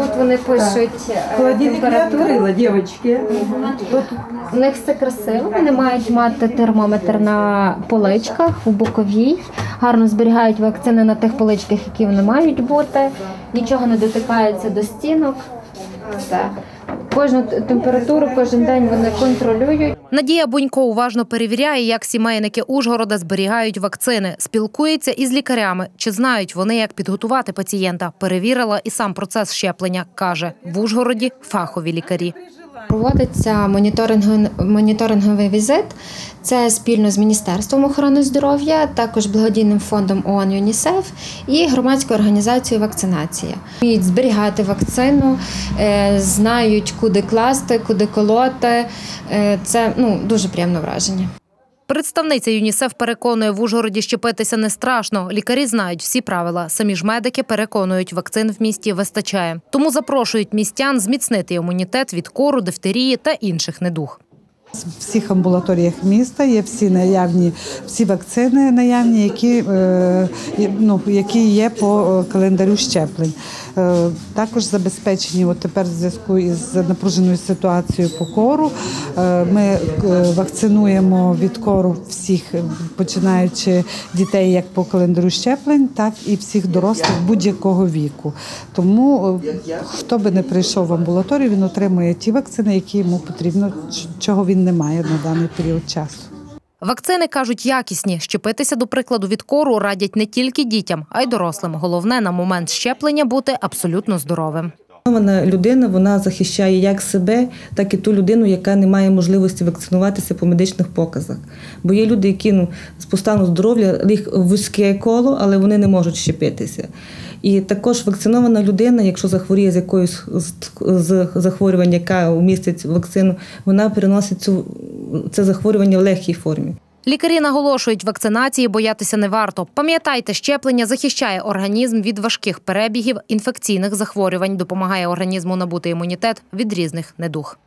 Тут вони пишуть е, я температуру. відкрила, дівчатки. Тут У них все красиво. Вони мають мати термометр на поличках у боковій. Гарно зберігають вакцини на тих поличках, які вони мають бути. Нічого не дотикається до стінок. Все. Кожну т- температуру, кожен день вони контролюють. Надія Бунько уважно перевіряє, як сімейники Ужгорода зберігають вакцини, спілкується із лікарями, чи знають вони, як підготувати пацієнта. Перевірила і сам процес щеплення. каже в Ужгороді фахові лікарі. Проводиться моніторинговий, візит. Це спільно з Міністерством охорони здоров'я, також благодійним фондом ООН ЮНІСЕФ і громадською організацією вакцинація. Вміють зберігати вакцину, е, знають, куди класти, куди колоти. Е, Це ну, дуже приємне враження. Представниця ЮНІСЕФ переконує, в Ужгороді щепитися не страшно. Лікарі знають всі правила. Самі ж медики переконують, вакцин в місті вистачає. Тому запрошують містян зміцнити імунітет від кору, дифтерії та інших недуг. В всіх амбулаторіях міста є всі наявні, всі вакцини наявні, які, е, ну, які є по е, календарю щеплень. Е, Також забезпечені от тепер в зв'язку із напруженою ситуацією по кору. Е, Ми е, вакцинуємо від кору всіх, починаючи дітей як по календарю щеплень, так і всіх дорослих будь-якого віку. Тому е, хто би не прийшов в амбулаторію, він отримує ті вакцини, які йому потрібно, чого він не має на даний період часу. Вакцини кажуть якісні. Щепитися, до прикладу, від кору радять не тільки дітям, а й дорослим. Головне на момент щеплення бути абсолютно здоровим. Вакцинована людина вона захищає як себе, так і ту людину, яка не має можливості вакцинуватися по медичних показах. Бо є люди, які ну, по стану здоров'я їх вузьке коло, але вони не можуть щепитися. І також вакцинована людина, якщо захворіє з якоюсь з, з захворювань, яка містить вакцину, вона переносить цю, це захворювання в легкій формі. Лікарі наголошують, вакцинації боятися не варто. Пам'ятайте, щеплення захищає організм від важких перебігів інфекційних захворювань, допомагає організму набути імунітет від різних недуг.